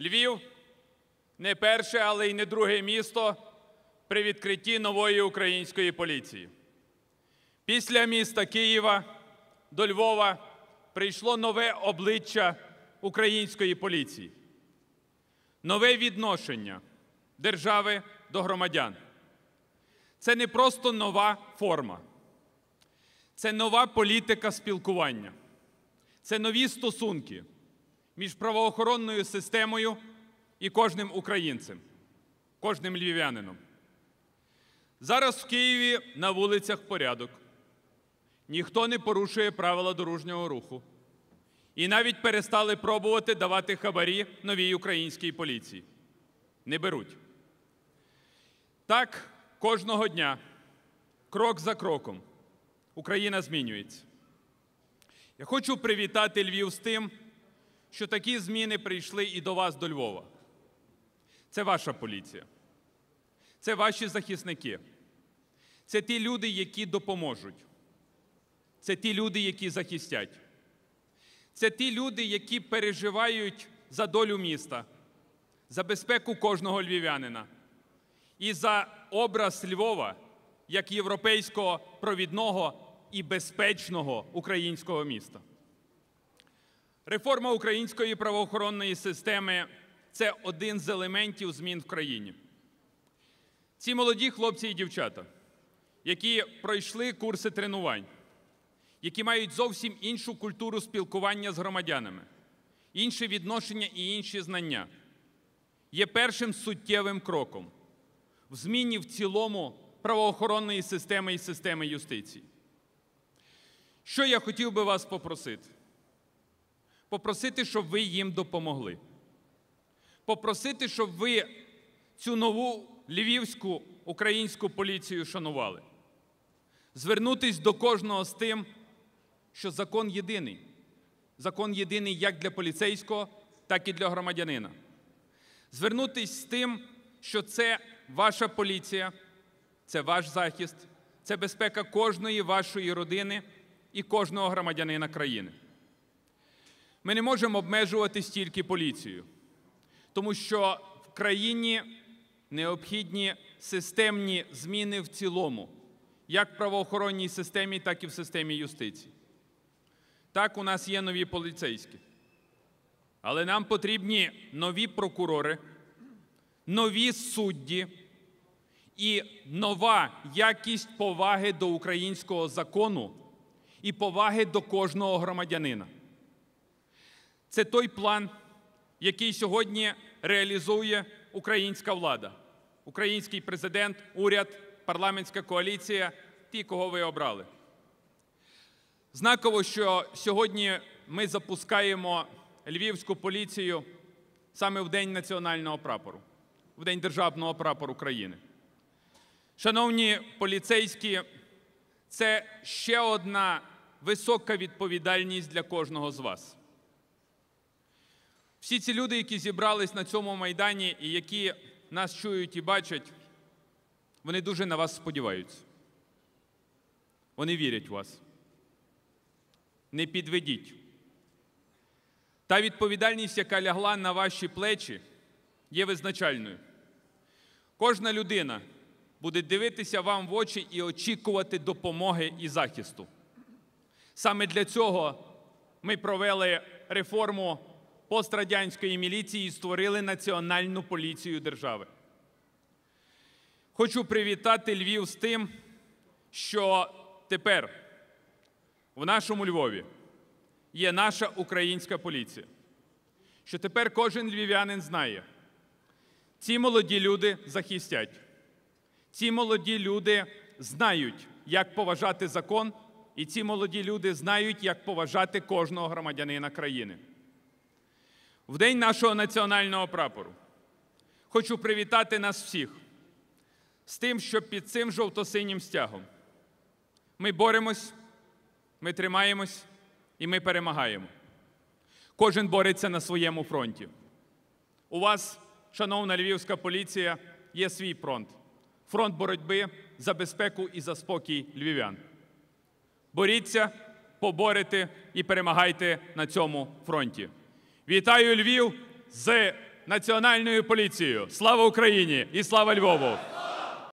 Львів не перше, але й не друге місто при відкритті нової української поліції. Після міста Києва до Львова прийшло нове обличчя української поліції, нове відношення держави до громадян. Це не просто нова форма, це нова політика спілкування, це нові стосунки між правоохоронною системою і кожним українцем, кожним львів'янином. Зараз в Києві на вулицях порядок. Ніхто не порушує правила дорожнього руху. І навіть перестали пробувати давати хабарі новій українській поліції. Не беруть. Так, кожного дня, крок за кроком, Україна змінюється. Я хочу привітати Львів з тим, що такі зміни прийшли і до вас, до Львова. Це ваша поліція. Це ваші захисники. Це ті люди, які допоможуть. Це ті люди, які захистять. Це ті люди, які переживають за долю міста, за безпеку кожного львів'янина і за образ Львова як європейського провідного і безпечного українського міста. Реформа української правоохоронної системи це один з елементів змін в країні. Ці молоді хлопці і дівчата, які пройшли курси тренувань, які мають зовсім іншу культуру спілкування з громадянами, інше відношення і інші знання, є першим суттєвим кроком в зміні в цілому правоохоронної системи і системи юстиції. Що я хотів би вас попросити? Попросити, щоб ви їм допомогли. Попросити, щоб ви цю нову львівську українську поліцію шанували. Звернутись до кожного з тим, що закон єдиний. Закон єдиний як для поліцейського, так і для громадянина. Звернутись з тим, що це ваша поліція, це ваш захист, це безпека кожної вашої родини і кожного громадянина країни. Ми не можемо обмежуватись тільки поліцією, тому що в країні необхідні системні зміни в цілому, як в правоохоронній системі, так і в системі юстиції. Так, у нас є нові поліцейські. Але нам потрібні нові прокурори, нові судді і нова якість поваги до українського закону і поваги до кожного громадянина. Це той план, який сьогодні реалізує українська влада, український президент, уряд, парламентська коаліція, ті, кого ви обрали. Знаково, що сьогодні ми запускаємо львівську поліцію саме в День національного прапору, в День державного прапору України. Шановні поліцейські, це ще одна висока відповідальність для кожного з вас. Всі ці люди, які зібрались на цьому майдані і які нас чують і бачать, вони дуже на вас сподіваються. Вони вірять в вас. Не підведіть. Та відповідальність, яка лягла на ваші плечі, є визначальною. Кожна людина буде дивитися вам в очі і очікувати допомоги і захисту. Саме для цього ми провели реформу пострадянської міліції і створили Національну поліцію держави. Хочу привітати Львів з тим, що тепер в нашому Львові є наша українська поліція. Що тепер кожен львів'янин знає, ці молоді люди захистять. Ці молоді люди знають, як поважати закон, і ці молоді люди знають, як поважати кожного громадянина країни. В день нашого національного прапору хочу привітати нас всіх з тим, що під цим жовто-синім стягом ми боремось, ми тримаємось і ми перемагаємо. Кожен бореться на своєму фронті. У вас, шановна львівська поліція, є свій фронт фронт боротьби за безпеку і за спокій львів'ян. Боріться, поборете і перемагайте на цьому фронті. Вітаю Львів з Національною поліцією. Слава Україні і слава Львову!